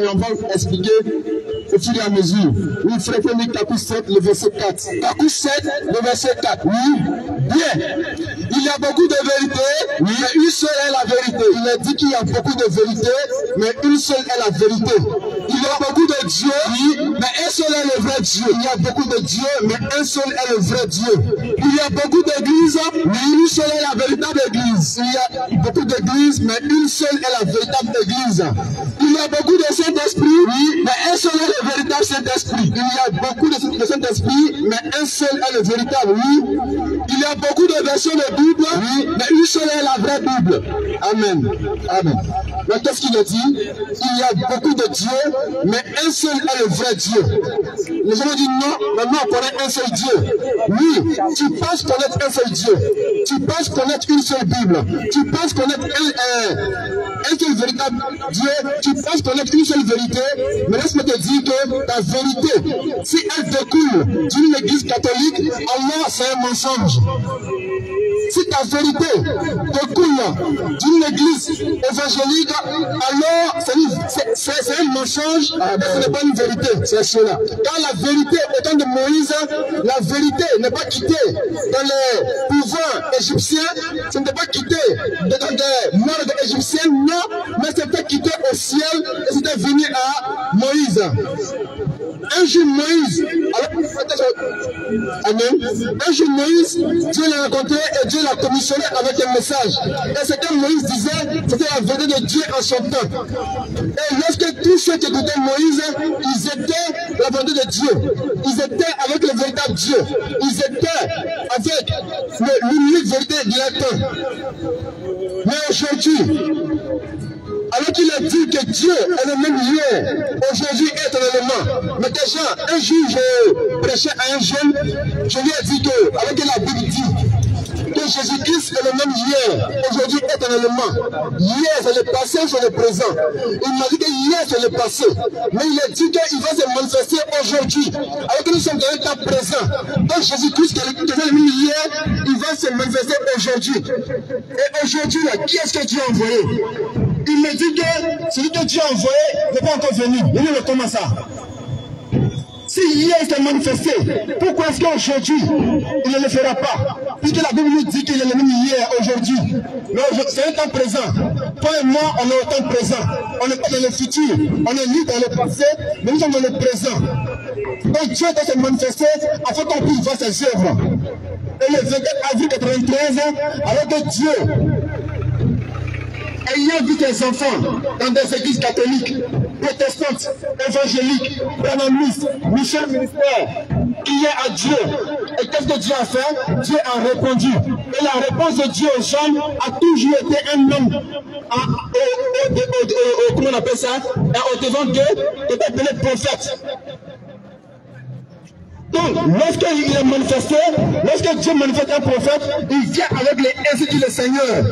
et on va expliquer au fur et à mesure. Oui, frère Félix, Kakou 7, le verset 4. Kakou 7, le verset 4. Oui, bien. Il y a beaucoup de vérité, oui. mais une seule est la vérité. Il a dit qu'il y a beaucoup de vérité, mais une seule est la vérité. Il y a beaucoup de Dieu, oui, mais un seul est le vrai Dieu. Il y a beaucoup de Dieu, mais un seul est le vrai Dieu. Il y a beaucoup d'églises, mais une seule est la véritable église. Il y a beaucoup d'églises, mais une seule est la véritable église. Il y a beaucoup de Saint-Esprit, oui, mais un seul est le véritable Saint-Esprit. Il y a beaucoup de Saint-Esprit, mais un seul est le véritable, oui. Il y a beaucoup de versions de Bible, oui, mais une seule est la vraie Bible. Amen. Amen. Mais qu'est-ce qu'il a dit? Il y a beaucoup de dieux, mais un seul est le vrai Dieu. Les gens disent non, maintenant on connaît un seul Dieu. Oui, tu penses connaître un seul Dieu. Tu penses connaître une seule Bible. Tu penses connaître un, un, un seul véritable Dieu. Tu penses connaître une seule vérité. Mais laisse-moi te dire que ta vérité, si elle découle d'une église catholique, alors c'est un mensonge. Si ta vérité découle d'une église évangélique, alors c'est un mensonge, ce n'est pas une vérité, c'est cela. Quand la vérité au temps de Moïse, la vérité n'est pas quittée dans les pouvoirs égyptiens, ce n'était pas quitté dans des morgues égyptiennes, non, mais c'était quitté au ciel et c'était venu à Moïse. Un jour Moïse, Amen. Un jour Moïse, Dieu l'a rencontré et Dieu l'a commissionné avec un message. Et ce que Moïse disait, c'était la vérité de Dieu en son temps. Et lorsque tous ceux qui écoutaient Moïse, ils étaient la vérité de Dieu. Ils étaient avec le véritable Dieu. Ils étaient avec l'unique vérité de temps. Mais aujourd'hui, alors qu'il a dit que Dieu est le même hier, aujourd'hui éternellement. Mais déjà, un jour, je prêchais à un jeune, je lui ai dit que, alors que la Bible dit que Jésus-Christ est le même hier, aujourd'hui éternellement. Hier, c'est le passé, c'est le présent. Il m'a dit que hier, c'est le passé. Mais il a dit qu'il va se manifester aujourd'hui. Alors que nous sommes dans un temps présent. Donc Jésus-Christ, qui est le même hier, il va se manifester aujourd'hui. Et aujourd'hui, qui est-ce que Dieu a envoyé? Il me dit que celui que Dieu a envoyé n'est pas encore venu. Il me comment ça Si hier il s'est manifesté, pourquoi est-ce qu'aujourd'hui il ne le fera pas? Puisque la Bible nous dit qu'il est le même hier, aujourd'hui. C'est un temps présent. Toi et moi, on est au temps présent. On n'est pas dans le futur. On est ni dans le passé, mais nous sommes dans le présent. Donc Dieu doit se manifester afin qu'on puisse voir ses œuvres. Et le 24 avril 93, alors que Dieu ayant vu tes enfants dans des églises catholiques, protestantes, évangéliques, brahmanistes, Michel Ministère, hier à Dieu. Et qu'est-ce que Dieu a fait? Dieu a répondu. Et la réponse de Dieu aux hommes a toujours été un homme. À, au, comment on appelle ça? Au devant d'eux, qui est appelé prophète. Donc, lorsqu'il est manifesté, lorsque Dieu manifeste un prophète, il vient avec les ainsi dit le Seigneur.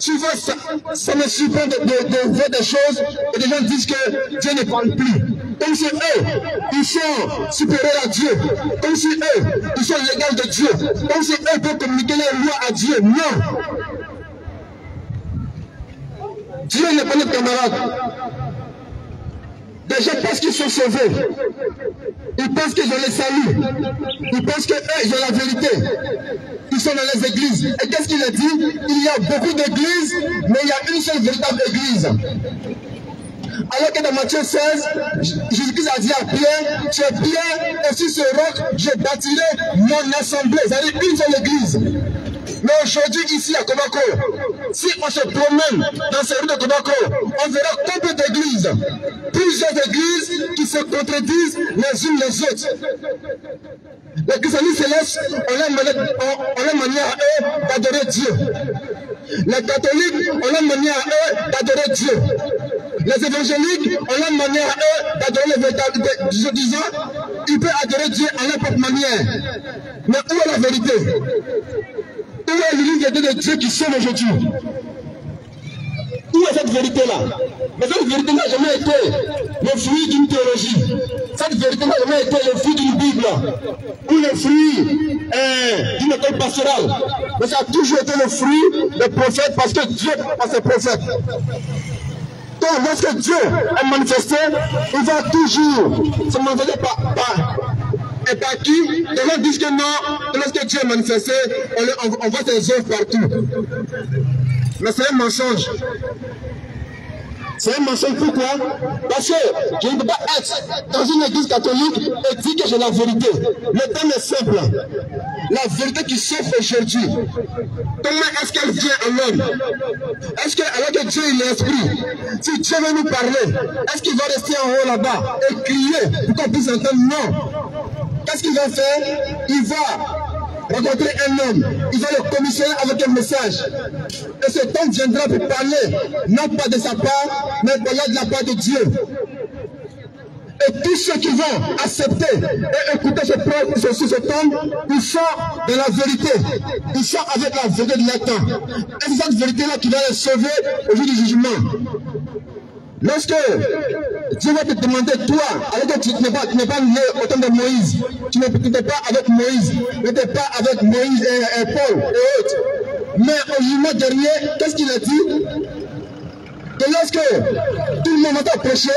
Souvent, ça, ça me surprend de, voir des choses et des gens disent que Dieu ne parle plus. Comme si eux, ils sont supérieurs à Dieu. Comme si eux, ils sont légaux de Dieu. Comme si eux peuvent communiquer les lois à Dieu. Non. Dieu n'est pas notre camarade. Gens pensent qu'ils sont sauvés. Ils pensent qu'ils ont les saluts. Ils pensent qu'eux, ils ont la vérité. Ils sont dans les églises. Et qu'est-ce qu'il a dit? Il y a beaucoup d'églises, mais il y a une seule véritable église. Alors que dans Matthieu 16, Jésus-Christ a dit à Pierre, tu es Pierre, et sur ce roc, je bâtirai mon assemblée. C'est-à-dire une seule église. Mais aujourd'hui, ici à Kobako, si on se promène dans ces rues de Kobako, on verra combien d'églises, plusieurs églises qui se contredisent les unes les autres. Les christianistes célestes ont leur manière à eux d'adorer Dieu. Les catholiques ont leur manière à eux d'adorer Dieu. Les évangéliques ont leur manière à eux d'adorer le véritable. Je disais, ils peuvent adorer Dieu à leur propre manière. Mais où est la vérité? Où est l'unité de Dieu qui sauve aujourd'hui Où est cette vérité-là? Mais cette vérité n'a jamais été le fruit d'une théologie. Cette vérité n'a jamais été le fruit d'une Bible ou le fruit euh, d'une école pastorale. Mais ça a toujours été le fruit des prophètes parce que Dieu par ses prophètes. Donc, lorsque Dieu est manifesté, il va toujours se manifester par, par qui Les gens disent que non, lorsque Dieu est manifesté, on, voit ses œuvres partout. Mais c'est un mensonge. C'est un mensonge. Pourquoi? Parce que je ne peux pas être dans une église catholique et dire que j'ai la vérité. Le thème est simple. La vérité qui s'offre aujourd'hui. Comment est-ce qu'elle vient à l'homme Est-ce que, alors que Dieu est l'esprit, si Dieu veut nous parler, est-ce qu'il va rester en haut là-bas et crier pour qu'on puisse entendre? Non. Qu'est-ce qu'il va faire? Il va rencontrer un homme, il va le commissionner avec un message. Et cet homme viendra pour parler, non pas de sa part, mais de la part de Dieu. Et tous ceux qui vont accepter et écouter ce, ce, cet homme, ils sont dans la vérité. Ils sont avec la vérité de l'état. Et c'est cette vérité-là qui va les sauver au jour du jugement. Lorsque Dieu va te demander, toi, alors que tu n'es pas, pas né au temps de Moïse, tu n'es pas avec Moïse, tu n'étais pas avec Moïse et, Paul et autres. Mais au jugement dernier, qu'est-ce qu'il a dit? Que lorsque tout le monde va t'approcher,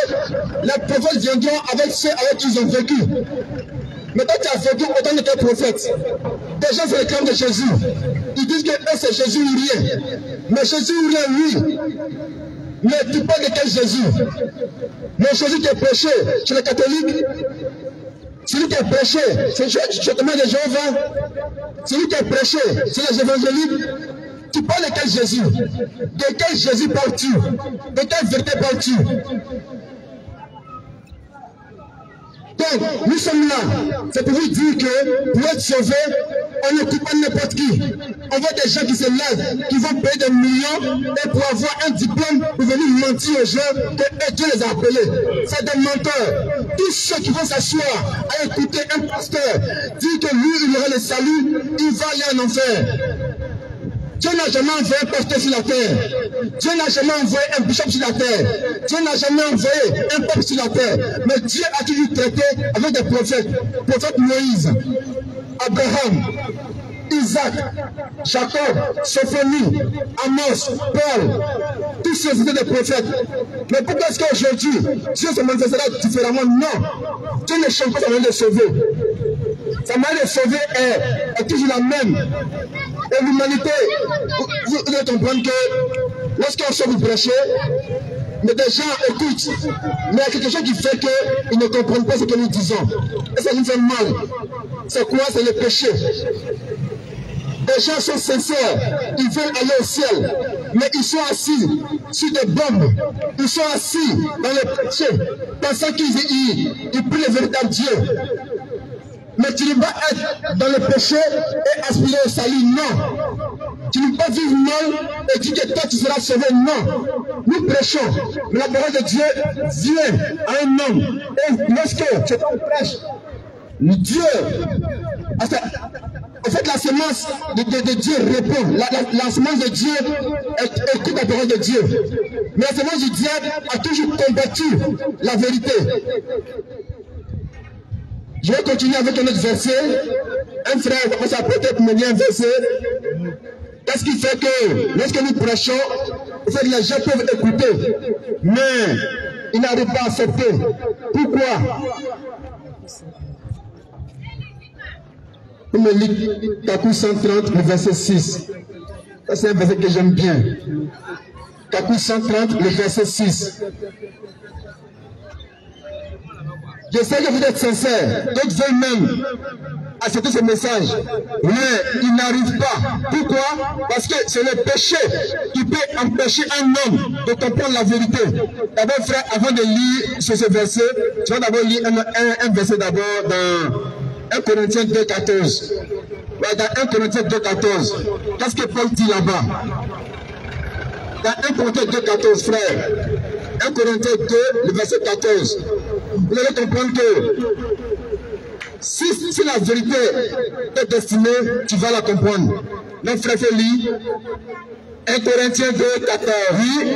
les prophètes viendront avec ceux avec qui ils ont vécu. Mais toi, tu as vécu autant de tes prophètes. Des gens se réclament de Jésus. Ils disent que c'est Jésus ou rien. Mais Jésus ou rien, oui. Mais tu parles de quel Jésus? Le Jésus qui est prêché chez les catholiques. Celui qui est prêché c'est justement les Jéhovah Celui qui est prêché c'est les évangéliques. Tu parles de quel Jésus? De quel Jésus parles-tu? De quelle vérité parles-tu? Nous sommes là. C'est pour vous dire que pour être sauvé, on n'écoute pas n'importe qui. On voit des gens qui se lèvent, qui vont payer des millions et pour avoir un diplôme pour venir mentir aux gens que Dieu les a appelés. C'est des menteurs. Tous ceux qui vont s'asseoir à écouter un pasteur dire que lui, il aura le salut, il va aller en enfer. Dieu n'a jamais envoyé un pasteur sur la terre. Dieu n'a jamais envoyé un bishop sur la terre. Dieu n'a jamais envoyé un peuple sur la terre. Mais Dieu a toujours traité avec des prophètes. Prophète Moïse, Abraham, Isaac, Jacob, Sophonie, Amos, Paul, tous ces étaient des prophètes. Mais pourquoi est-ce qu'aujourd'hui, Dieu se manifestera différemment? Non. Dieu ne change pas sa manière de sauver. Sa manière de sauver est, est toujours la même. Et l'humanité, vous, vous, devez comprendre que lorsqu'on vous prêcher, mais des gens écoutent, mais il y a quelque chose qui fait qu'ils ne comprennent pas ce que nous disons. Et ça nous fait mal. C'est quoi? C'est le péché. Des gens sont sincères, ils veulent aller au ciel, mais ils sont assis sur des bombes, ils sont assis dans le péché, pensant qu'ils ils, ils prient le véritable Dieu. Mais tu ne vas être dans le péché et aspirer au salut, non. Tu ne peux pas vivre mal et dire que toi tu seras sauvé, non. Nous prêchons, la parole de Dieu vient à un homme. Et lorsque tu prêche, Dieu, en fait, la semence de, Dieu répond. La, semence de Dieu écoute la parole de Dieu. Mais la semence du diable a toujours combattu la vérité. Je vais continuer avec un autre verset. Un frère va s'apprêter pour me dire un verset. Qu'est-ce qui fait que lorsque nous prêchons, fait les gens peuvent écouter, mais ils n'arrivent pas à accepter. Pourquoi? Lit Kakou 130, le verset 6. c'est un verset que j'aime bien. Kakou 130, le verset 6. Je sais que vous êtes sincères. D'autres veulent même accepter ce message. Mais ils n'arrivent pas. Pourquoi? Parce que c'est le péché qui peut empêcher un homme de comprendre la vérité. D'abord, frère, avant de lire ce, ce verset, tu vas d'abord lire un, un, un verset d'abord dans 1 Corinthiens 2, 14. Dans 1 Corinthiens 2, 14. Qu'est-ce que Paul dit là-bas? Dans 1 Corinthiens 2, 14, frère. 1 Corinthiens 2, le verset 14 vous allez comprendre que si, la vérité est destinée, tu vas la comprendre. Mon frère Félix, 1 Corinthiens 2, 14. Oui.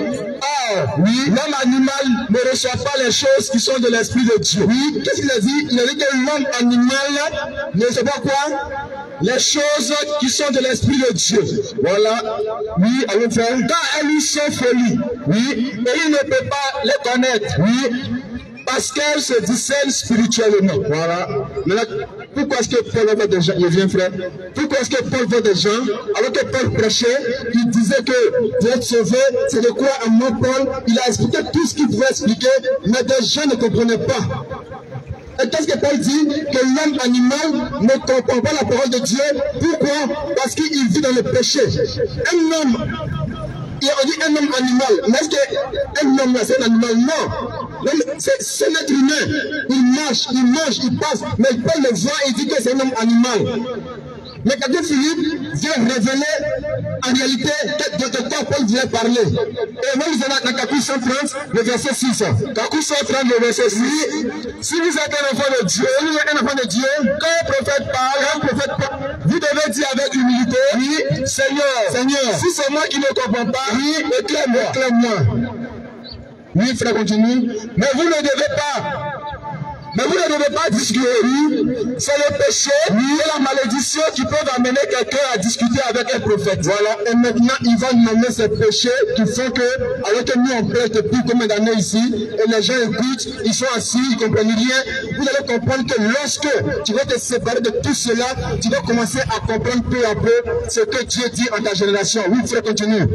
Or, oui. l'homme animal ne reçoit pas les choses qui sont de l'Esprit de Dieu. Oui. Qu'est-ce qu'il a dit? Il a dit que l'homme animal ne reçoit pas quoi? Les choses qui sont de l'Esprit de Dieu. Voilà. Oui, allons faire. Quand elles lui sont folies, oui, et il ne peut pas les connaître. Oui. Parce qu'elles se discernent spirituellement. Voilà. Maintenant, pourquoi est-ce que Paul voit des gens, il vient frère, pourquoi est-ce que Paul voit des gens, alors que Paul prêchait, il disait que d'être sauvé, c'est de quoi un mot Paul, il a expliqué tout ce qu'il pouvait expliquer, mais des gens ne comprenaient pas. Et qu'est-ce que Paul dit? Que l'homme animal ne comprend pas la parole de Dieu. Pourquoi? Parce qu'il vit dans le péché. Un homme, on dit un homme animal. Mais est-ce qu'un homme, c'est un animal? Non. C'est un être humain. Il marche, il mange, il passe. Mais Paul le voit et dit que c'est un homme animal. Mais quand Philippe vient révéler en réalité de, de quoi Paul voulait parler. Et vous allez dans Kakou 130, le verset 6. Kakou 130, le verset 6. Si vous êtes un enfant de Dieu, vous êtes un enfant de Dieu, quand un prophète parle, un prophète parle, vous devez dire avec humilité, oui, Seigneur, Seigneur, si c'est moi qui ne comprends pas, oui, éclaire-moi. Éclaire-moi. Oui, frère, continue. Mais vous ne devez pas mais vous ne devez pas discuter. C'est le péché et la malédiction qui peuvent amener quelqu'un à discuter avec un prophète. Voilà. Et maintenant, il va nommer ces péchés qui font que, alors que nous, on prêche depuis combien d'années ici, et les gens écoutent, ils sont assis, ils ne comprennent rien, vous allez comprendre que lorsque tu vas te séparer de tout cela, tu vas commencer à comprendre peu à peu ce que Dieu dit en ta génération. Oui, frère, continue.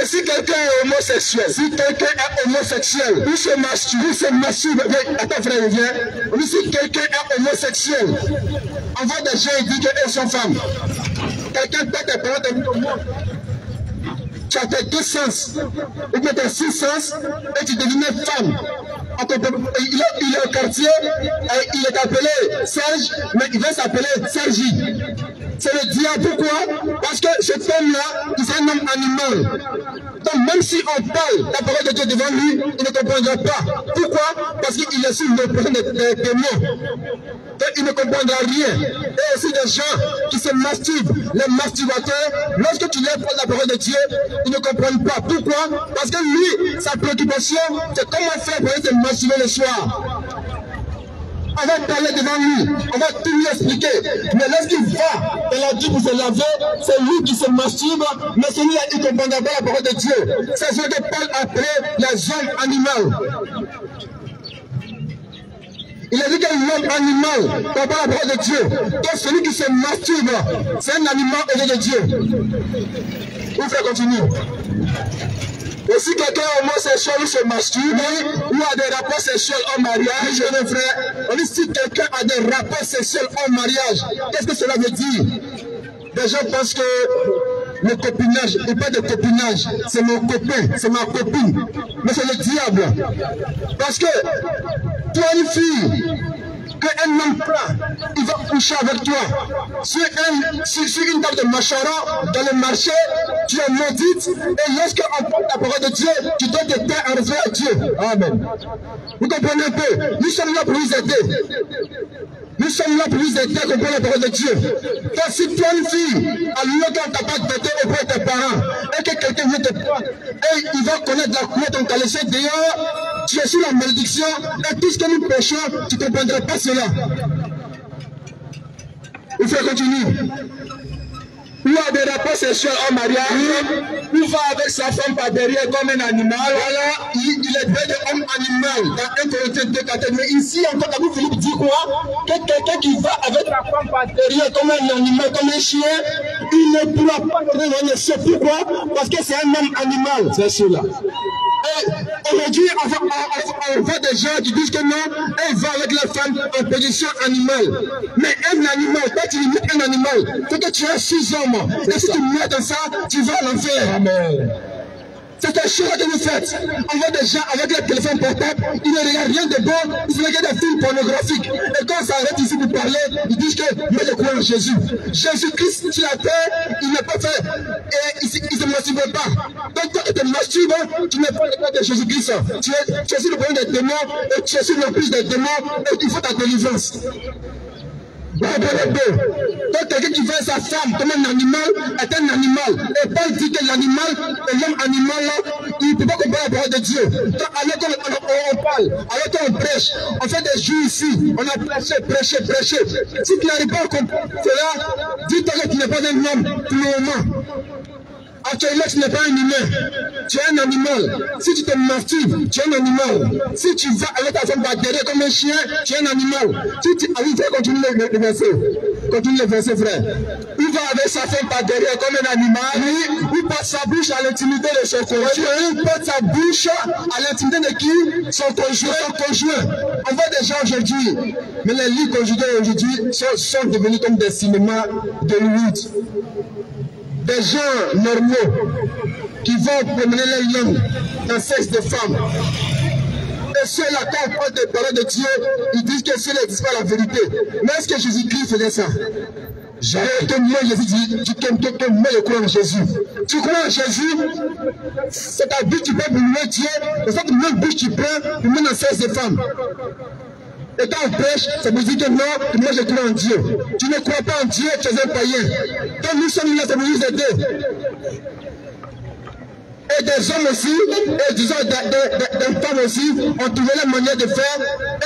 Et si quelqu'un est homosexuel, si quelqu'un est homosexuel, ou se masturbe, ou se masturbe, attends frère, viens. Ou si quelqu'un est homosexuel, on voit des gens qui disent qu'elles sont femmes. Quelqu'un peut tes parents. Tu as tes deux sens, ou bien tes six sens, et tu deviens femme. Il est, au quartier, et il est appelé Serge, mais il va s'appeler Sergi c'est le diable. Pourquoi? Parce que cet homme-là, il un homme animal. Donc même si on parle la parole de Dieu devant lui, il ne comprendra pas. Pourquoi? Parce qu'il est sous le des, des démons. Il ne comprendra rien. Et aussi des gens qui se masturbent, les masturbateurs, lorsque tu leur parles la parole de Dieu, ils ne comprennent pas. Pourquoi? Parce que lui, sa préoccupation, c'est comment faire pour se masturber le soir on va parler devant lui, on va tout lui expliquer. Mais lorsqu'il va et la dit pour se laver, c'est lui qui se masturbe, mais celui-là, il comprendra pas la parole de Dieu. C'est ce que Paul appelait les hommes animaux. Il a dit que l'homme animal comprend pas la parole de Dieu. Donc celui qui se masturbe, c'est un animal au de Dieu. Vous faire continuer. Et si quelqu'un homosexuel ou se masturbe ou a des rapports sexuels en mariage, mon frère, on dit si quelqu'un a des rapports sexuels en mariage, qu'est-ce que cela veut dire? Des gens pensent que le copinage, et pas de copinage, c'est mon copain, c'est ma copine. Mais c'est le diable. Parce que toi, une fille, qu'un homme prend, il va coucher avec toi. Sur, un, une table de machara, dans le marché, tu es maudite, et lorsqu'on porte la parole de Dieu, tu dois te taire en à Dieu. Amen. Vous comprenez un peu? Nous sommes là pour vous aider. Nous sommes là pour vous aider à comprendre la parole de Dieu. Donc si toi, une fille, l'heure qu'on t'a pas doté auprès de tes parents, et que quelqu'un vient te prendre, et il va connaître la couleur dont tu as laissé dehors, tu es sous la malédiction, et tout ce que nous péchons, tu ne comprendras pas cela. Il faut continuer. A des rapports sexuels en mariage, ou va avec sa femme par derrière comme un animal, voilà, il, il est devenu homme animal. Dans un Corinthiens 2, 4. Mais ici, encore, Abou Philippe dit quoi? Que quelqu'un qui va avec la femme par derrière comme un animal, comme un chien, il ne pourra pas le C'est pourquoi? Parce que c'est un homme animal, c'est cela. Aujourd'hui, on, on, voit des gens qui disent que non, elle va avec la femme en position animale. Mais un animal, quand tu mets un animal, que tu as six hommes. Et si tu mets dans ça, tu vas à l'enfer. Amen. C'est un choix que vous faites. On voit des gens avec leur téléphone portable, ils ne regardent rien de bon, ils regardent des films pornographiques. Et quand ça arrête ici pour parler, ils disent que mais je crois en Jésus. Jésus-Christ sur la terre, il n'est pas fait. Et il ne se masturbe pas. Donc toi qui te masturbes, tu n'es pas le cas de Jésus-Christ. Tu es, tu sur le problème des démons, et tu es sur l'emprise des démons, et il faut ta délivrance. Donc quelqu'un qui veut sa femme comme un animal est un animal. Et Paul dit que l'animal, l'homme animal là, il ne peut pas comprendre la parole de Dieu. Donc à l'école, on, on, parle, alors qu'on prêche, on fait des jours ici, on a prêché, prêché, prêché. Si tu n'arrives pas à comprendre cela, dis-toi que tu n'es pas un homme pour le moment. Actuellement, tu n'es pas un humain, tu es un animal. Si tu te masturbes, tu es un animal. Si tu vas avec ta femme derrière comme un chien, tu es un animal. Si tu arrives à continuer le verset, continue le verset, frère. Il va avec sa femme par derrière comme un animal, oui, il passe sa bouche à l'intimité de son conjoint. Il porte sa bouche à l'intimité de qui? Son conjoint. Son conjoint. On voit des gens aujourd'hui, mais les lits aujourd'hui sont, sont devenus comme des cinémas de lutte des gens normaux qui vont promener les langues dans sexe de femmes. Ceux-là, quand on parle des paroles de Dieu, ils disent que cela n'existe pas la vérité. Mais est-ce que Jésus-Christ faisait ça? J'arrête que moi, Jésus dit, tu t'aimes que moi, je crois en Jésus. Tu crois en Jésus C'est ta vie, tu peux brûler Dieu. De cette même bouche, tu prends pour mener dans de femmes. Et quand on prêche, ça veut dire que non, moi je crois en Dieu. Tu ne crois pas en Dieu, tu es un païen. Quand nous sommes là, ça nous aider. Et des hommes aussi, et disons des, femmes aussi, ont trouvé la manière de faire.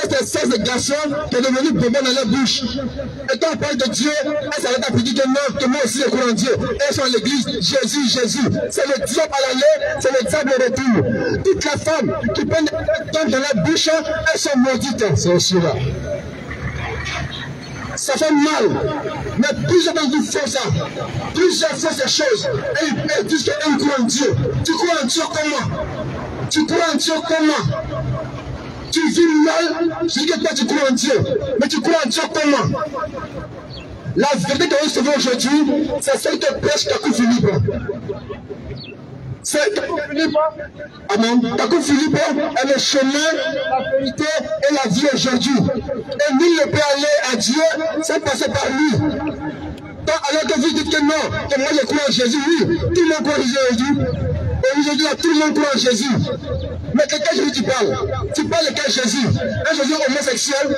Et c'est ça, ces garçons qui sont devenus bonbons dans leur bouche. Et quand on parle de Dieu, elles s'arrêtent à dire que non, que moi aussi je crois en Dieu. Elles sont à l'église, Jésus, Jésus. C'est le diable à l'aller, c'est le diable au retour. Toutes les femmes qui prennent des temps dans leur bouche, elles sont maudites. C'est aussi là ça fait mal. Mais plusieurs d'entre vous font ça. Plusieurs font ces choses. Et ils disent qu'ils croient en Dieu. Tu crois en Dieu comment Tu crois en Dieu comment Tu vis mal, je dis que toi tu crois en Dieu. Mais tu crois en Dieu comment La vérité que vous savez aujourd'hui, c'est celle que prêche Kakou Philippe. C'est Amen. Kakou Philippe est le chemin, la vérité et la vie aujourd'hui. Et nul ne peut aller à Dieu sans passer par lui. Alors que vous dites que non, que moi je crois en Jésus, oui, tout le monde croit en Jésus. Et aujourd'hui, tout le monde croit en Jésus. Mais de quel Jésus tu parles? Tu parles de quel Jésus? Un Jésus homosexuel?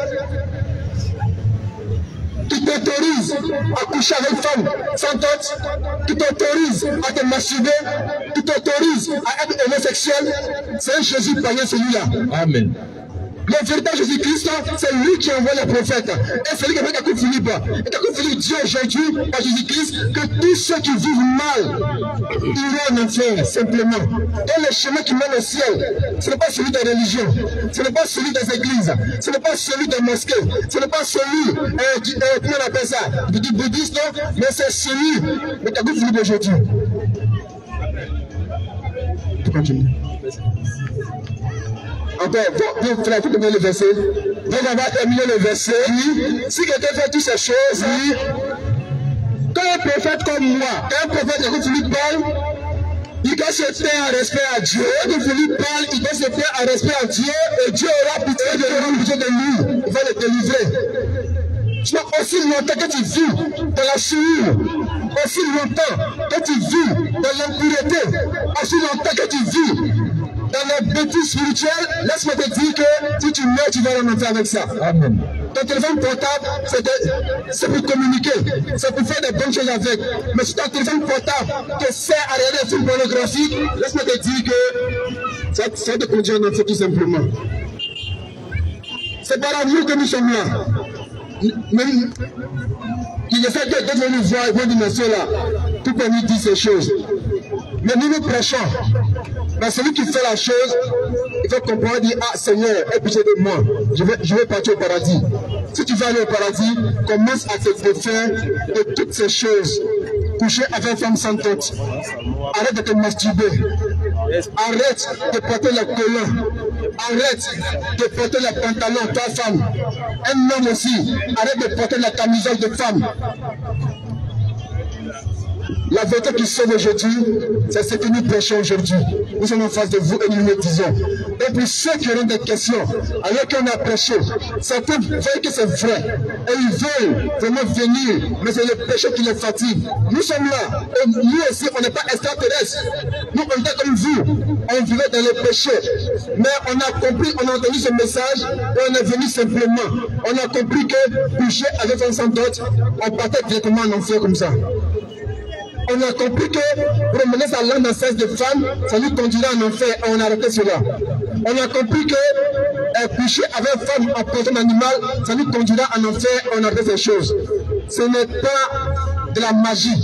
T'autorise à coucher avec une femme sans dot, qui t'autorise à te masturber, qui t'autorise à être homosexuel, c'est un Jésus païen celui-là. Amen. Le véritable Jésus-Christ, c'est lui qui envoie les prophètes. Et c'est lui qui a fait Kakou Philippe. Et Kakou Philippe dit aujourd'hui, par Jésus-Christ, que tous ceux qui vivent mal iront en enfer, simplement. Et le chemin qui mène au ciel, ce n'est pas celui des religions, ce n'est pas celui des églises, ce n'est pas celui des mosquées, ce n'est pas celui, euh, euh, comment on appelle ça, du bouddhiste, mais c'est celui de Kakou Philippe aujourd'hui. Tu continues. Encore, vous frère, vous donner le verset. Donc on va terminer le verset. Oui. Si quelqu'un fait toutes ces choses, oui. Quand un prophète comme moi, quand un prophète comme Philippe parle, il doit se faire un respect à Dieu. Quand Philippe parle, il doit se faire un respect à Dieu et Dieu aura pitié de lui, pitié de lui. Il va le délivrer. Tu vois, aussi longtemps que tu vis dans la souillure, aussi longtemps que tu vis dans l'impureté, aussi longtemps que tu vis dans les bêtises spirituelles, laisse-moi te dire que si tu meurs, tu vas remonter avec ça. Amen. Ton téléphone portable, c'est pour communiquer, c'est pour faire des bonnes choses avec. Mais si ton téléphone portable te sert à regarder des films pornographiques, laisse-moi te dire que ça, ça te conduit en enfer tout simplement. C'est par amour que nous sommes là. Même, il essaie de, de venir voir et venir dans cela pour qu'on lui dise ces choses. Mais nous nous prêchons. Mais celui qui fait la chose, il faut comprendre, dire, ah Seigneur, aie pitié de moi. Je vais, je vais partir au paradis. Si tu veux aller au paradis, commence à te défaire de toutes ces choses. Coucher avec une femme sans tête. Arrête de te masturber. Arrête de porter le collant. Arrête de porter le pantalon, ta femme. Un homme aussi. Arrête de porter la camisole de femme. La vérité qui sauve aujourd'hui, c'est ce que nous prêchons aujourd'hui. Nous sommes en face de vous et nous le disons. Et pour ceux qui auront des questions, alors qu'on a prêché, certains veulent que c'est vrai. Et ils veulent vraiment venir, mais c'est le péché qui les fatigue. Nous sommes là. Et nous aussi, on n'est pas extraterrestres. Nous, on est comme vous. On vivait dans le péché. Mais on a compris, on a entendu ce message et on est venu simplement. On a compris que coucher avec un sans dot, on partait directement en enfer comme ça on a compris que promener sa langue dans cesse de femme, ça nous conduira en enfer. Et on a arrêté cela. On a compris que coucher avec femme en personne animale, ça nous conduira en enfer, on a ces choses. Ce n'est pas de la magie.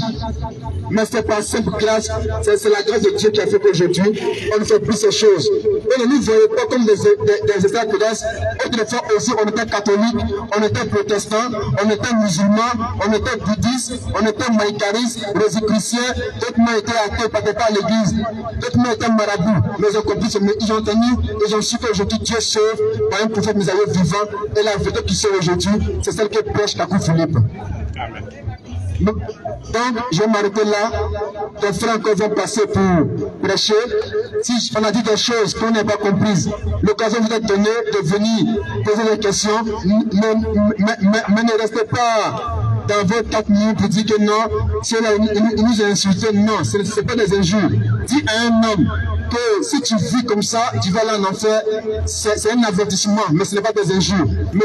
Mais c'est pas simple grâce, c'est la grâce de Dieu qui a fait qu'aujourd'hui, on ne fait plus ces choses. Et ne nous voyez pas comme des, des, des extraterrestres. Autrefois aussi, on était catholique, on était protestant, on était musulman, on était bouddhiste, on était maïcariste, rosicrucien, d'autres m'ont été athées, pas à l'église, d'autres m'ont été marabouts. Mais ils ont compris, ils ont tenu, ils ont su qu'aujourd'hui Dieu sauve par un prophète Misaïe vivant, et la vérité qui sauve aujourd'hui, c'est celle que prêche Kakou Philippe. Donc, je vais m'arrêter là. Tes frères encore vont passer pour prêcher. Si on a dit des choses qu'on n'a pas comprises, l'occasion vous est donnée de venir poser des questions, mais, ne restez pas dans vos quatre minutes pour dire que non, si il nous a insulté, non, ce n'est pas des injures. Dis à un homme si tu vis comme ça, tu vas aller en enfer, c'est un avertissement, mais ce n'est pas des injures. Mais,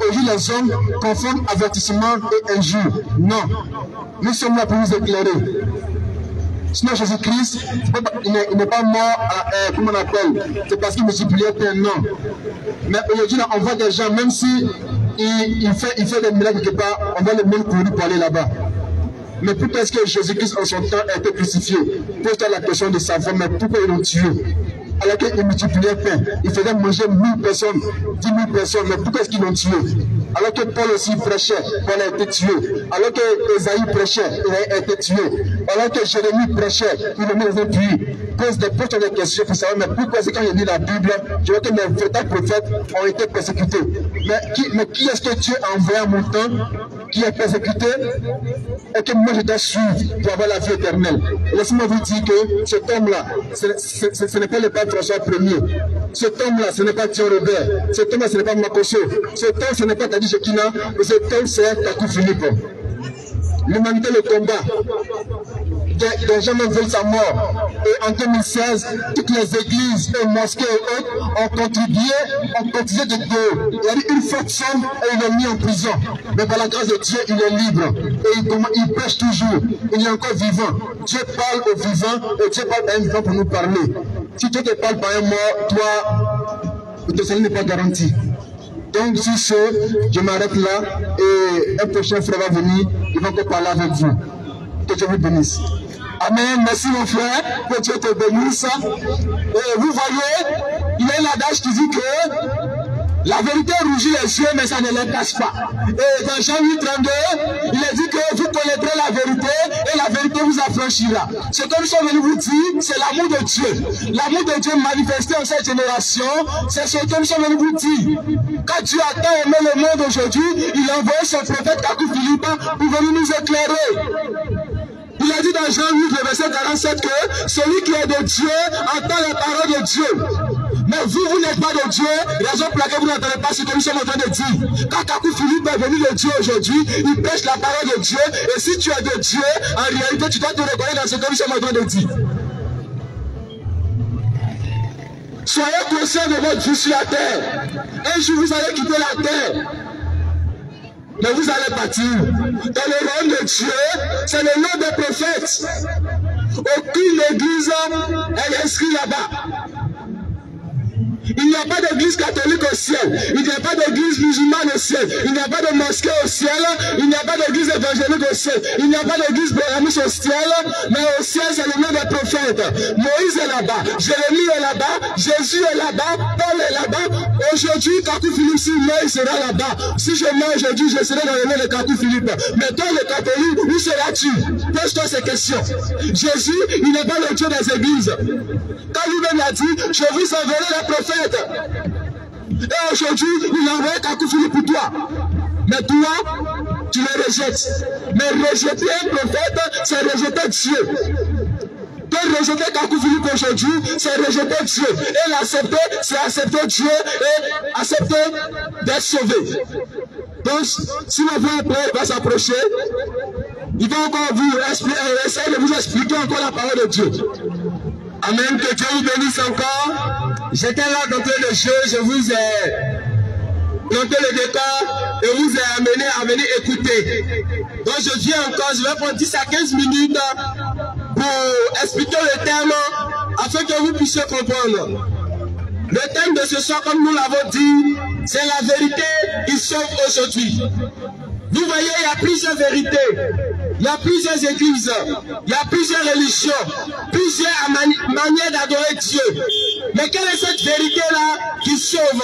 aujourd'hui, les hommes confondent avertissement et injure. Non. Nous sommes là pour vous éclairer. Sinon, Jésus-Christ, il n'est pas mort, à, euh, comment on appelle? C'est parce qu'il multipliait un nom. Mais aujourd'hui, on voit des gens, même si il, fait, des miracles quelque part, on va le même courir pour aller là-bas. Mais pourquoi est-ce que Jésus-Christ en son temps a été crucifié? Pose-toi la question de savoir, mais pourquoi ils l'ont tué? Alors qu'il multipliait pain. Il faisait manger 1000 personnes, 10 000 personnes. Mais pourquoi est-ce qu'ils l'ont tué? Alors que Paul aussi prêchait, Paul a été tué. Alors que Esaïe prêchait, il a été tué. Alors que Jérémie prêchait, il est mis dans un puits. Pose des, des questions pour savoir, mais pourquoi que quand il lit la Bible, je vois que les véritables prophètes ont été persécutés. Mais qui, mais qui est-ce que Dieu a envoyé à mon temps qui est persécuté? Et que moi je dois suivre pour avoir la vie éternelle. Laissez-moi vous dire que cet homme-là, ce, n'est pas le pape François Ier. Cet homme-là, ce n'est pas Thierry Robert. Cet homme-là, ce n'est pas Makoso. Cet homme, ce n'est pas Tadi Shekina. Mais cet homme, c'est Takou Philippe. L'humanité, le combat des, gens veulent sa mort. Et en 2016, toutes les églises et mosquées et autres ont contribué, ont cotisé de deux. Il y a eu une faute sombre et il est mis en prison. Mais par la grâce de Dieu, il est libre. Et il, il toujours. Il est encore vivant. Dieu parle aux vivants et Dieu parle à un vivant pour nous parler. Si Dieu te parle par un mort, toi, ton salut n'est pas garanti. Donc, si ce, je m'arrête là et un prochain frère va venir, il va encore parler avec vous. Que Dieu vous bénisse. Amen. Merci mon frère. Que Dieu te bénisse. Et vous voyez, il y a une adage qui dit que la vérité rougit les yeux, mais ça ne les cache pas. Et dans Jean 8, 32, il a dit que vous connaîtrez la vérité et la vérité vous affranchira. Ce que nous sommes venus vous dire, c'est l'amour de Dieu. L'amour de Dieu manifesté en cette génération, c'est ce que nous sommes venus vous dire. Quand Dieu a tant aimé le monde aujourd'hui, il a envoyé son prophète Kakou Philippe pour venir nous éclairer. Il a dit dans Jean 8, le verset 47 que celui qui est de Dieu entend la parole de Dieu. Mais vous, vous n'êtes pas de Dieu, raison pour laquelle vous n'entendez pas ce que nous sommes en train de dire. Quand Kakou Philippe est venu de Dieu aujourd'hui, il pêche la parole de Dieu. Et si tu es de Dieu, en réalité, tu dois te reconnaître dans ce que nous sommes en train de dire. Soyez conscients de votre vie sur la terre. Un jour, vous allez quitter la terre mais vous allez partir. Dans le royaume de Dieu, c'est le nom des prophètes. Aucune église est inscrite là-bas. Il n'y a pas d'église catholique au ciel. Il n'y a pas d'église musulmane au ciel. Il n'y a pas de mosquée au ciel. Il n'y a pas d'église évangélique au ciel. Il n'y a pas d'église brahmiste au ciel. Mais au ciel, c'est le nom des prophètes. Moïse est là-bas. Jérémie est là-bas. Jésus est là-bas. Paul est là-bas. Aujourd'hui, Kakou Philippe, meurt, il sera là-bas. Si je meurs aujourd'hui, je serai dans le nom de Kakou Philippe. Mais toi, le catholique, où seras-tu? Pose-toi ces questions. Jésus, il n'est pas le Dieu des églises. Quand lui-même a dit, je vous enverrai les prophètes. Et aujourd'hui, il a envoyé Kakou Philippe pour toi. Mais toi, tu le rejettes. Mais rejeter un prophète, c'est rejeter Dieu. De rejeter Kakou Philippe aujourd'hui, c'est rejeter Dieu. Et l'accepter, c'est accepter Dieu et accepter d'être sauvé. Donc, si le frère va s'approcher, il va encore vous expliquer, euh, essayer de vous expliquer encore la parole de Dieu. Amen, que Dieu vous bénisse encore. J'étais là dans le jeu, je vous ai monté le décor et vous ai amené à venir écouter. Donc je viens encore, je vais prendre 10 à 15 minutes pour expliquer le terme afin que vous puissiez comprendre. Le thème de ce soir, comme nous l'avons dit, c'est la vérité qui sauve aujourd'hui. Vous voyez, il y a plusieurs vérités. Il y a plusieurs églises, il y a plusieurs religions, plusieurs manières d'adorer Dieu. Mais quelle est cette vérité-là qui sauve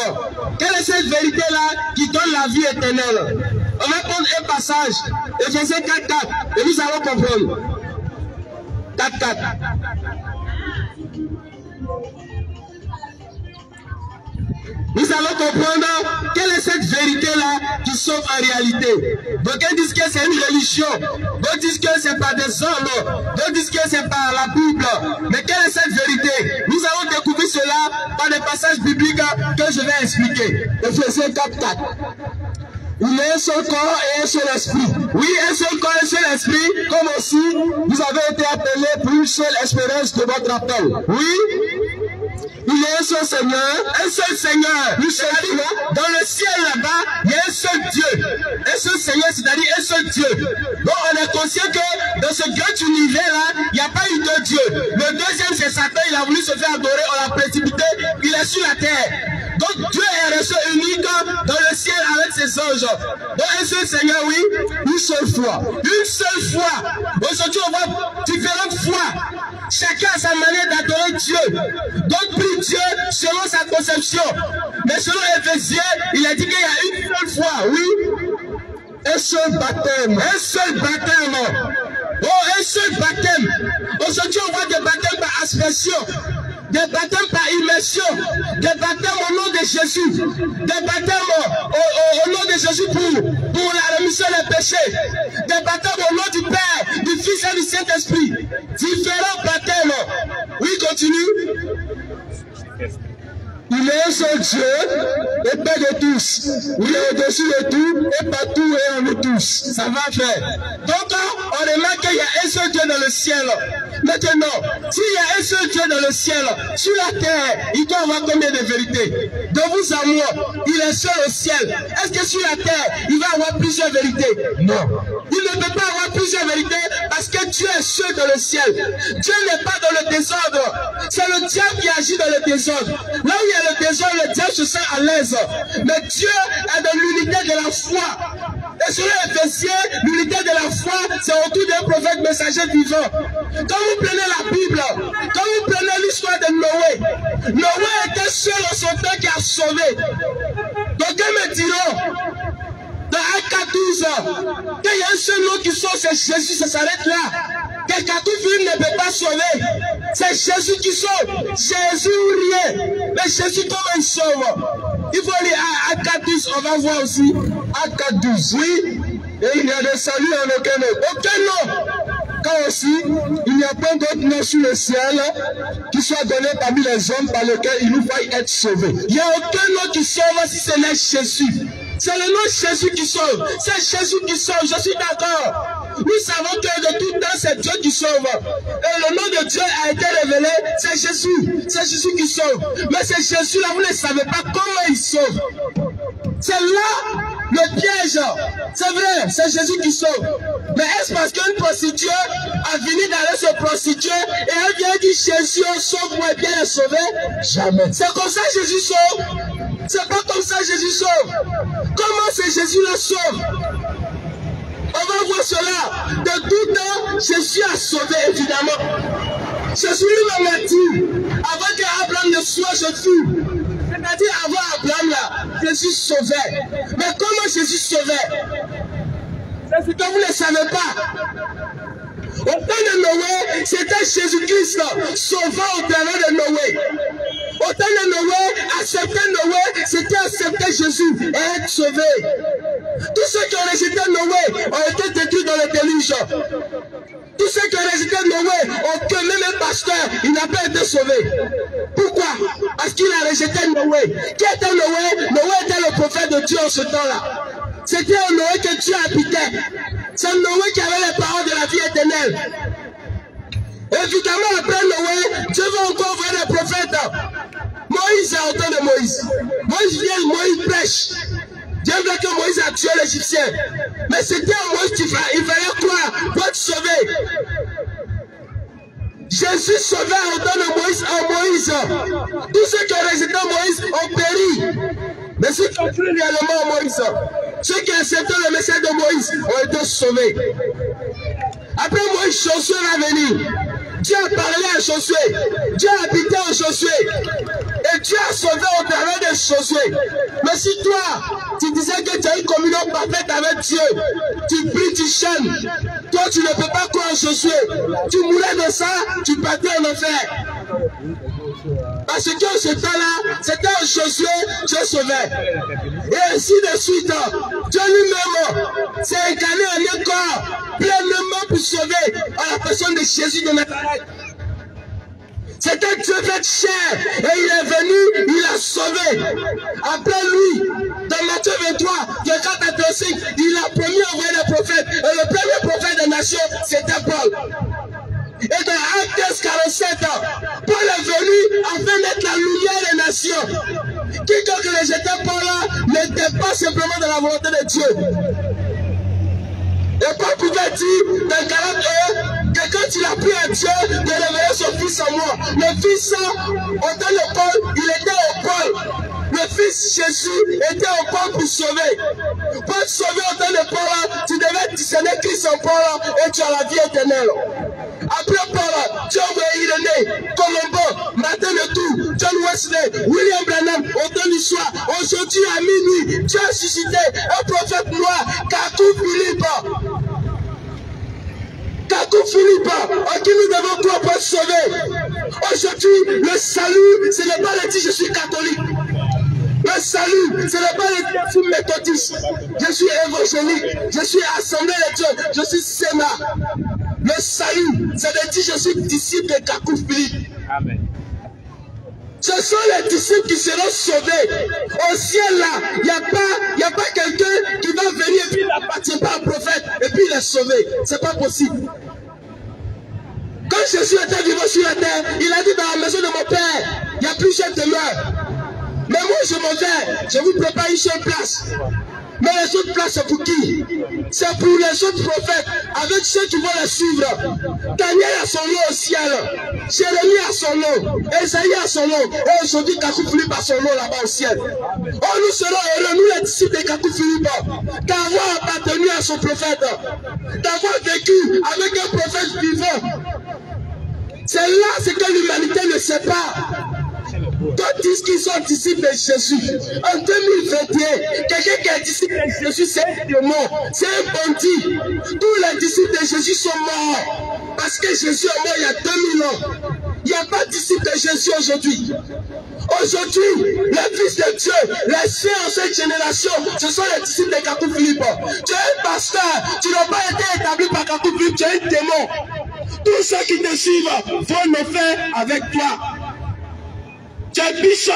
Quelle est cette vérité-là qui donne la vie éternelle On va prendre un passage, Ephésiens 4, 4, et nous allons comprendre. 4, Nous allons comprendre quelle est cette vérité-là qui sauve en réalité. D'aucuns disent que c'est une religion, d'autres disent que c'est par des hommes, d'autres disent que c'est par la Bible. Mais quelle est cette vérité? Nous allons découvrir cela par des passages bibliques que je vais expliquer. Ephésiens 4, 4. Il est un seul corps et un seul esprit. Oui, un seul corps et un seul esprit, comme aussi vous avez été appelés pour une seule espérance de votre appel. Oui, il y a un seul Seigneur, un seul Seigneur. Nous sommes dans le ciel là-bas, il y a un seul Dieu. Un seul Seigneur, c'est-à-dire un seul Dieu. Donc on est conscient que dans ce grand univers-là, il n'y a pas eu de Dieu. Le deuxième, c'est Satan, il a voulu se faire adorer, on l'a précipité, il est sur la terre. Donc Dieu est resté unique dans le ciel avec ses anges. Donc un seul Seigneur, oui, une seule foi. Une seule foi. Aujourd'hui, on voit différentes foi. Chacun a sa manière d'adorer Dieu. D'autres prient Dieu selon sa conception. Mais selon Ephésiens, il a dit qu'il y a une seule foi, oui. Un seul baptême. Un seul baptême. Oh, un seul baptême. Aujourd'hui, on voit des baptêmes par aspersion des baptêmes par immersion, des baptêmes au nom de Jésus, des baptêmes au, nom de Jésus pour, pour la rémission des péchés, des baptêmes au nom du Père, du Fils et du Saint-Esprit. Différents baptêmes. Oui, continue. Il est un seul Dieu, et Père de tous. Il est au-dessus de tout, et partout et en nous tous. Ça va faire. Donc, on remarque qu'il y a un seul Dieu dans le ciel. Maintenant, s'il y a un seul Dieu dans le ciel, sur la terre, il doit avoir combien de vérités? De vous à moi, il est seul au ciel. Est-ce que sur la terre, il va avoir plusieurs vérités? Non. Il ne peut pas avoir plusieurs vérités parce que Dieu est seul dans le ciel. Dieu n'est pas dans le désordre. C'est le diable qui agit dans le désordre. Là où il y a le désordre, le diable se sent à l'aise. Mais Dieu est dans l'unité de la foi. Et sur Éphésiens, l'unité de la foi, c'est autour d'un prophète messager vivant. Quand vous prenez la Bible, quand vous prenez l'histoire de Noé, Noé était seul en son temps qui a sauvé. Donc, me diront, dans Acte 12, qu'il y a un seul nom qui sauve, c'est Jésus, ça s'arrête là. Que Katoufine ne peut pas sauver. C'est Jésus qui sauve. Jésus ou rien. Mais Jésus, comment il sauve Il faut aller à Acte 12, on va voir aussi. Acte 12, oui. Et il y a des saluts en aucun nom. Aucun nom. Quand aussi, il n'y a pas d'autre nom sur le ciel qui soit donné parmi les hommes par lequel il nous faille être sauvés. Il n'y a aucun nom qui sauve si ce n'est Jésus. C'est le nom de Jésus qui sauve. C'est Jésus qui sauve. Je suis d'accord. Nous savons que de tout temps, c'est Dieu qui sauve. Et le nom de Dieu a été révélé. C'est Jésus. C'est Jésus qui sauve. Mais c'est Jésus-là, vous ne savez pas comment il sauve. C'est là le piège. C'est vrai, c'est Jésus qui sauve. Mais est-ce parce qu'une prostituée a fini d'aller se prostituer et elle vient dire Jésus sauve moi et bien la sauver Jamais. C'est comme ça Jésus sauve. C'est pas comme ça Jésus sauve. Comment c'est Jésus le sauve? On va voir cela. De tout temps, Jésus a sauvé évidemment. Jésus lui-même a dit, avant qu'Abraham ne soit Jésus, c'est-à-dire avant Abraham là, Jésus sauvait. Mais comment Jésus sauvait? C'est ce que vous ne savez pas. Au temps de Noé, c'était Jésus-Christ sauvant au terrain de Noé. Au temps de Noé, accepter Noé, c'était accepter Jésus et être sauvé. Tous ceux qui ont rejeté Noé ont été détruits dans le déluge. Tous ceux qui ont rejeté Noé, aucun même un pasteur, il n'a pas été sauvé. Pourquoi? Parce qu'il a rejeté Noé. Qui était Noé? Noé était le prophète de Dieu en ce temps-là. C'était Noé que Dieu habitait. C'est Noé qui avait les paroles de la vie éternelle. Évidemment, après Noé, Dieu va encore voir les prophètes. Moïse est au de Moïse. Moïse vient, Moïse prêche. Dieu veut que Moïse a tué l'Égyptien. Mais c'était à Moïse qu'il fallait, croire pour être sauvé. Jésus sauvait au temps de Moïse en Moïse. Tous ceux qui ont résidé en Moïse ont péri. Mais ceux qui ont cru réellement en Moïse, ceux qui accepté le message de Moïse ont été sauvés. Après Moïse, Josué va venir. Dieu a parlé à Josué. Dieu a habité en Josué. Et Dieu a sauvé au travers de Josué. Mais si toi, tu disais que tu as une communion parfaite avec Dieu, tu pries, tu chantes, toi tu ne peux pas croire en Josué. Tu mourrais de ça, tu partais en enfer. Parce que ce temps-là, c'était un Josué, Dieu sauvait. Et ainsi de suite, Dieu lui-même s'est incarné en un corps pleinement pour sauver à la personne de Jésus de Nazareth. C'était Dieu fait chair et il est venu, il a sauvé. Après lui, dans Matthieu 23, 24 à 35, il a promis envoyer des prophètes. Et le premier prophète des nations, c'était Paul. Et dans Actes 47, Paul est venu afin d'être la lumière des nations. Quiconque rejetait Paul là n'était pas simplement dans la volonté de Dieu. Et Paul pouvait dire dans 41 que quand il a pris à Dieu de révéler son fils en moi, le fils, au temps de Paul, il était au Paul. Le fils Jésus était au Paul pour sauver. Pour sauver au temps de Paul, tu devais discerner Christ en Paul et tu as la vie éternelle. Après Paul, tu as envoyé Irénée, Colombo, Martin de Tours, John Wesley, William Branham, au temps du soir. Aujourd'hui à minuit, tu as suscité un prophète noir, Katou Philippe. Philippe, en qui nous devons croire pour être sauvés. Aujourd'hui, le salut, ce n'est pas le dire je suis catholique. Le salut, ce n'est pas le dire je suis méthodiste. Je suis évangélique. Je suis assemblée de Dieu. Je suis Sénat. Le salut, c'est de dire je suis disciple de Kakou Philippe. Amen. Ce sont les disciples qui seront sauvés. Au ciel là, il n'y a pas, y a pas quelqu'un qui va venir et puis il n'appartient pas au prophète et puis il est sauvé. C'est pas possible. Quand Jésus était vivant sur la terre, il a dit dans la maison de mon père, il y a plusieurs demeures. Mais moi je m'en vais, je vous prépare une seule place. Mais les autres places, c'est pour qui? C'est pour les autres prophètes, avec ceux qui vont les suivre. Daniel a son nom au ciel. Jérémie a son nom. Esaïe a son nom. Et aujourd'hui, Kakou Philippe a son nom là-bas au ciel. Oh, nous serons heureux, nous les disciples de Kakou Philippe, d'avoir appartenu à son prophète, d'avoir vécu avec un prophète vivant. C'est là ce que l'humanité ne sait pas. D'autres disent qu'ils sont disciples de Jésus. En 2021, quelqu'un qui est disciple de Jésus, c'est un démon, c'est un bandit. Tous les disciples de Jésus sont morts. Parce que Jésus est mort il y a 2000 ans. Il n'y a pas de disciples de Jésus aujourd'hui. Aujourd'hui, les fils de Dieu, les saints en cette génération, ce sont les disciples de Kakou Philippe. Tu es un pasteur, tu n'as pas été établi par Kakou Philippe, tu es un démon. Tous ceux qui te suivent vont le faire avec toi. Tu es bishop.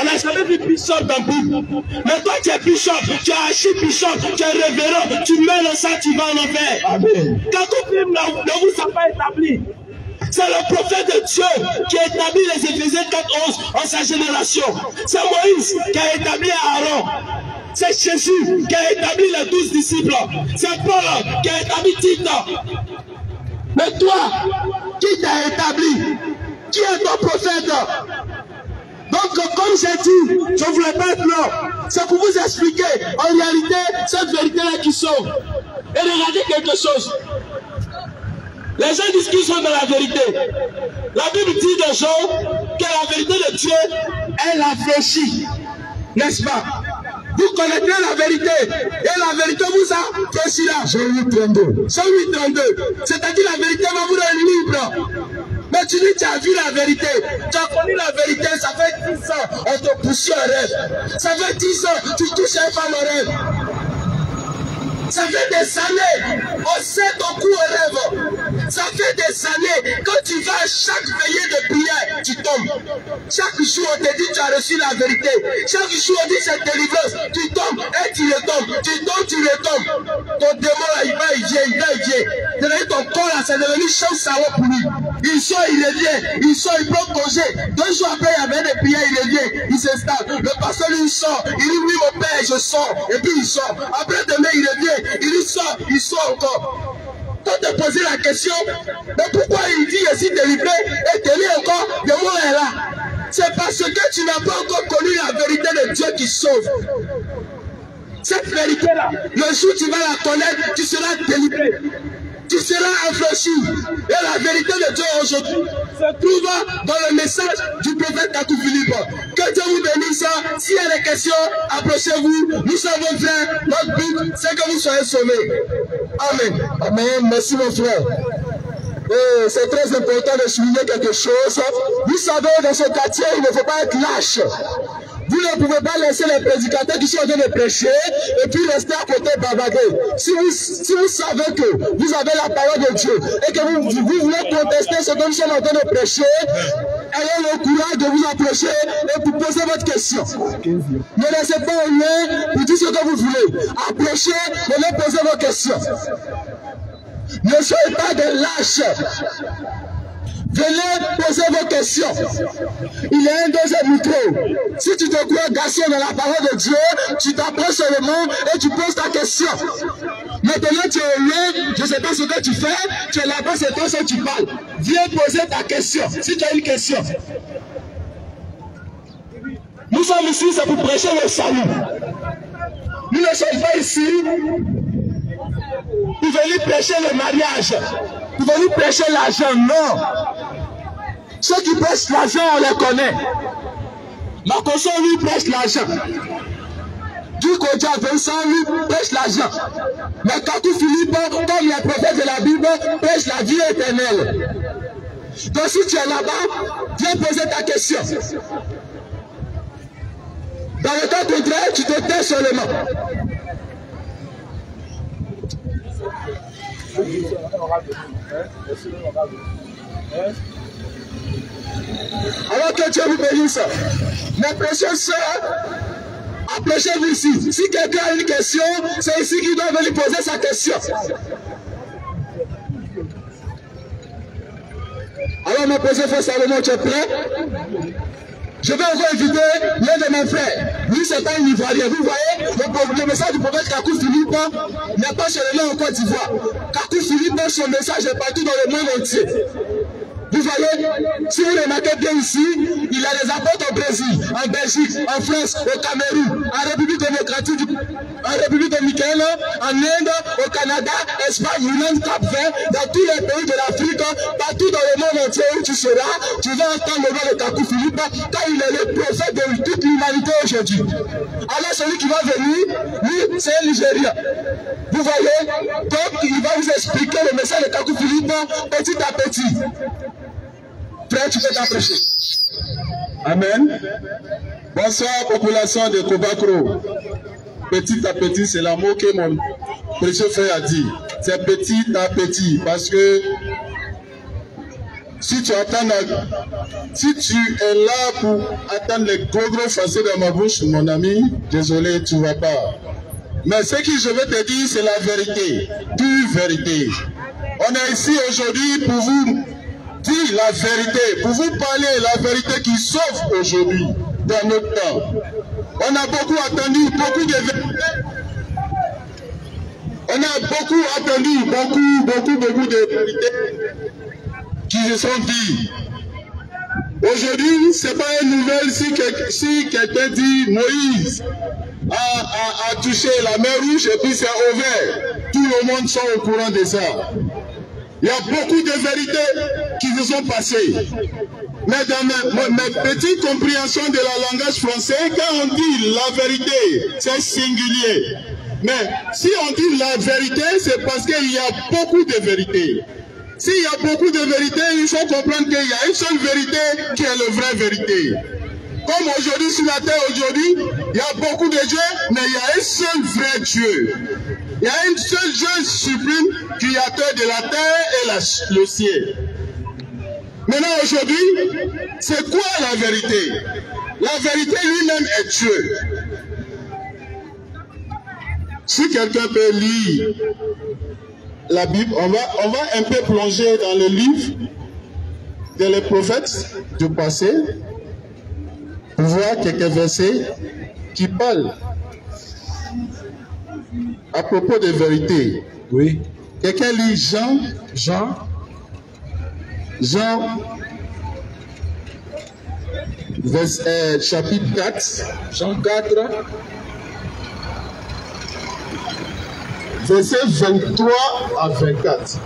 On n'a jamais vu bishop dans Bible. Mais toi, tu es bishop. Tu es archibishop. Tu es révérend. Tu mets le sang, tu vas en enfer. Amen. Quand ne, ne vous a pas établi. C'est le prophète de Dieu qui a établi les Éphésiens 4.11 en sa génération. C'est Moïse qui a établi Aaron. C'est Jésus qui a établi les douze disciples. C'est Paul qui a établi Tite. Mais toi, qui t'a établi Qui est ton prophète donc, comme j'ai dit, je ne voulais pas être long. C'est pour vous expliquer, en réalité, cette vérité-là qui sauve. Et regardez quelque chose. Les gens disent qu'ils sont dans la vérité. La Bible dit des gens que la vérité de Dieu, elle affranchit. N'est-ce pas? Vous connaissez la vérité. Et la vérité vous affranchira. Jean 8, 32. Jean 8, 32. C'est-à-dire la vérité va vous rendre libre. Mais tu dis, tu as vu la vérité. Tu as connu la vérité. Ça fait 10 ans, on te pousse un rêve. Ça fait 10 ans, tu touches une femme en rêve. Ça fait des années, on sait ton coup au rêve. Ça fait des années, quand tu vas à chaque veillée de prière, tu tombes. Chaque jour, on te dit tu as reçu la vérité. Chaque jour, on dit c'est délivrance. Tu tombes et tu retombes. Tu tombes, tu retombes. Ton démon là, il va, il vient, il va, il vient. Ton corps là, c'est devenu champ salon pour lui. Il sort, il revient. Il sort, il prend congé. Deux jours après, il y avait des prières, il revient. Il s'installe. Le pasteur lui sort. Il dit oui, mon père, je sors. Et puis il sort. Après demain, il revient. Il sort, il sort encore. quand te poser la question, mais pourquoi il dit ici délivré et délivré encore, de moi est là C'est parce que tu n'as pas encore connu la vérité de Dieu qui sauve. Cette vérité-là, le jour où tu vas la connaître, tu seras délivré. Tu seras affranchi. Et la vérité de Dieu aujourd'hui se trouve dans le message du prophète Kakou Philippe. Que Dieu vous bénisse. S'il y a des questions, approchez-vous. Nous sommes vos frères. Notre but, c'est que vous soyez sauvés. Amen. Amen. Merci mon frère. C'est très important de souligner quelque chose. Vous savez, dans ce quartier, il ne faut pas être lâche. Vous ne pouvez pas laisser les prédicateurs qui sont en train de prêcher et puis rester à côté bavarder. Si vous, si vous savez que vous avez la parole de Dieu et que vous, vous voulez contester ce que nous sommes en train de prêcher, ayez le courage de vous approcher et pour poser votre question. Ne laissez pas au loin pour dire ce que vous voulez. Approchez, venez poser vos questions. Ne soyez pas des lâches. Venez poser vos questions. Il y a un deuxième micro. Si tu te crois garçon dans la parole de Dieu, tu t'approches seulement et tu poses ta question. Maintenant, tu es là, je ne sais pas ce que tu fais, tu es là-bas, c'est toi seul tu parles. Viens poser ta question, si tu as une question. Nous sommes ici, c'est pour prêcher le salut. Nous ne sommes pas ici pour venir prêcher le mariage, pour venir prêcher l'argent, non. Ceux qui prêchent l'argent, on les connaît. Makoso, lui, prêche l'argent. Dukodja Vincent, lui, prêche l'argent. Mais Katou Philippe, comme les prophètes de la Bible, prêche la vie éternelle. Donc si tu es là-bas, viens poser ta question. Dans le cas contraire, tu te tais seulement. Alors que Dieu vous bénisse. Mes précieuses sœurs, approchez-vous ici. Si quelqu'un a une question, c'est ici qu'il doit venir poser sa question. Alors, mon précieux Salomon, tu es prêt? Je vais encore inviter l'un de mes frères. Lui, c'est un Ivoirien. Vous voyez, le, message du prophète Kakou Philippe n'est pas seulement en Côte d'Ivoire. Kakou Philippe, son message est partout dans le monde entier. Vous voyez, si vous remarquez bien ici, il a des apôtres au Brésil, en Belgique, en France, au Cameroun, en République démocratique, en République dominicaine, en Inde, au Canada, Espagne, Irlande, Cap Vert, dans tous les pays de l'Afrique, partout dans le monde entier où tu seras, tu vas entendre le nom de Kakou Philippe, car il est le prophète de toute l'humanité aujourd'hui. Alors celui qui va venir, lui, c'est un Nigérien. Vous voyez, donc il va vous expliquer le message de Kakou Philippe petit à petit. Frère, tu peux t'approcher. Amen. Bonsoir, population de Kobakro. Petit à petit, c'est le mot que mon précieux frère a dit. C'est petit à petit, parce que si tu attends, si tu es là pour attendre les gros gros français dans ma bouche, mon ami, désolé, tu ne vas pas. Mais ce que je vais te dire, c'est la vérité, pure vérité. On est ici aujourd'hui pour vous dire la vérité, pour vous parler la vérité qui sauve aujourd'hui dans notre temps. On a beaucoup attendu, beaucoup de. On a beaucoup attendu, beaucoup, beaucoup, beaucoup de vérités qui se sont dites. Aujourd'hui, ce n'est pas une nouvelle si, si quelqu'un dit Moïse a, a, a, touché la mer rouge et puis c'est ouvert. Tout le monde sont au courant de ça. Il y a beaucoup de vérités qui se sont passées. Mais dans ma, ma, petite compréhension de la langage français, quand on dit la vérité, c'est singulier. Mais si on dit la vérité, c'est parce qu'il y a beaucoup de vérités. S'il y a beaucoup de vérités, il faut comprendre qu'il y a une seule vérité qui est la vraie vérité. Comme aujourd'hui sur la terre, aujourd'hui, il y a beaucoup de dieux, mais il y a un seul vrai Dieu. Il y a un seul Dieu suprême, créateur de la terre et la, le ciel. Maintenant, aujourd'hui, c'est quoi la vérité? La vérité lui-même est Dieu. Si quelqu'un peut lire la Bible, on va, on va un peu plonger dans le livre de les prophètes du passé pour voir quelques versets qui parlent à propos de vérité. Oui. Quelqu'un lit Jean, Jean, Jean, vers- euh, chapitre 4, Jean 4, verset 23 à 24.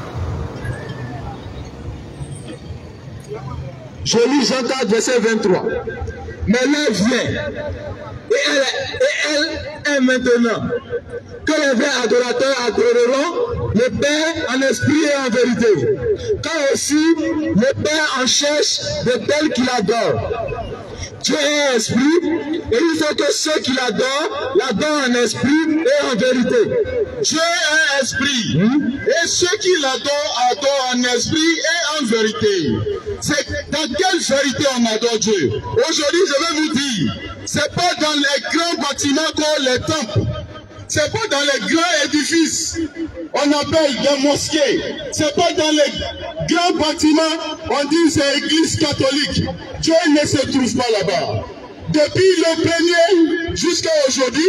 je lis Jean 4, verset 23. Mais l'heure vient, et elle, est maintenant, que les vrais adorateurs adoreront le Père en esprit et en vérité. Car aussi le Père en cherche de tels qui l'adorent. Dieu est esprit, et il faut que ceux qui l'adorent l'adorent en esprit et en vérité. Dieu est esprit. Et ceux qui l'adorent adorent en esprit et en vérité. C'est dans quelle vérité on adore Dieu? Aujourd'hui, je vais vous dire, c'est pas dans les grands bâtiments comme les temples. C'est pas dans les grands édifices. On appelle des mosquées. C'est pas dans les grands bâtiments. On dit c'est église catholique. Dieu ne se trouve pas là-bas. Depuis le premier jusqu'à aujourd'hui,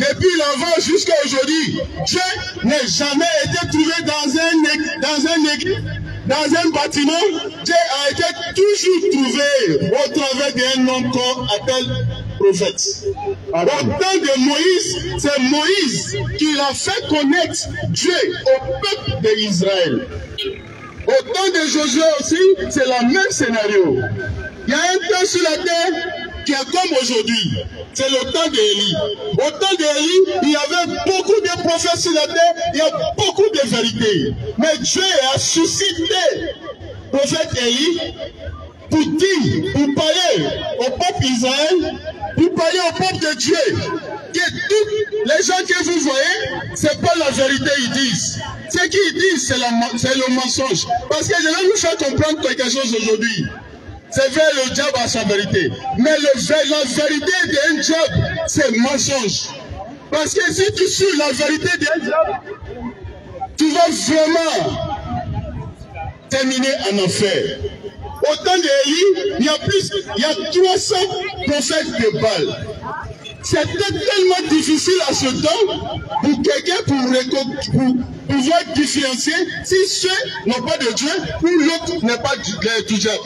depuis l'avant jusqu'à aujourd'hui, Dieu n'a jamais été trouvé dans un, dans un bâtiment. Dieu a été toujours trouvé au travers d'un homme qu'on appelle prophète. Au temps de Moïse, c'est Moïse qui l'a fait connaître Dieu au peuple d'Israël. Au temps de Josué aussi, c'est le même scénario. Il y a un temps sur la terre qui est comme aujourd'hui. C'est le temps d'Élie. Au temps d'Élie, il y avait beaucoup de prophètes sur la terre, il y a beaucoup de vérités. Mais Dieu a suscité le prophète Élie pour dire, pour parler au peuple Israël, pour parler au peuple de Dieu, que tous les gens que vous voyez, c'est pas la vérité ils disent. Ce qu'ils disent, c'est le mensonge. Parce que je vais vous faire comprendre quelque chose aujourd'hui. C'est vers le diable à sa vérité. Mais le, la vérité d'un diable, c'est mensonge. Parce que si tu suis la vérité d'un diable, tu vas vraiment terminé en enfer. Au temps d'Élie, il y a plus, il y a 300 prophètes de Baal. C'était tellement difficile à ce temps pour quelqu'un pour, pouvoir différencier si ceux n'ont pas de Dieu ou l'autre n'est pas du diable.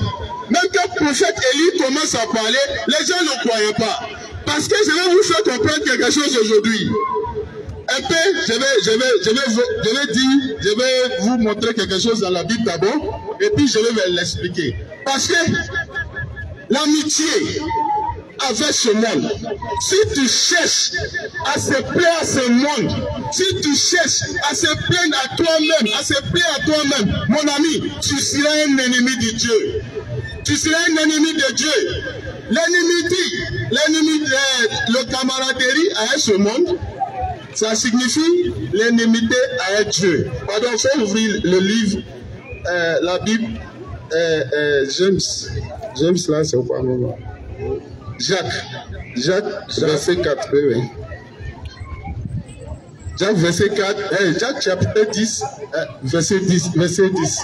Même quand le prophète Élie commence à parler, les gens ne croyaient pas. Parce que je vais vous faire comprendre quelque chose aujourd'hui. Un peu, je vais, je vais, je vais, je vais dire, je vais vous montrer quelque chose dans la Bible d'abord, et puis je vais l'expliquer. Parce que l'amitié avec ce monde, si tu cherches à se plaire à ce monde, si tu cherches à se plaindre à toi-même, à se plaire à toi-même, mon ami, tu seras un ennemi de Dieu. Tu seras un ennemi de Dieu. L'ennemi, l'ennemi, euh, le camaraderie à ce monde, ça signifie l'ennimité à Dieu. Pardon, il faut ouvrir le livre, euh, la Bible, euh, euh, James. James, là, c'est quoi, moment Jacques. Jacques, verset 4. Oui, oui. Jacques, verset 4. eh, Jacques, chapitre 10, euh, verset 10. Verset 10.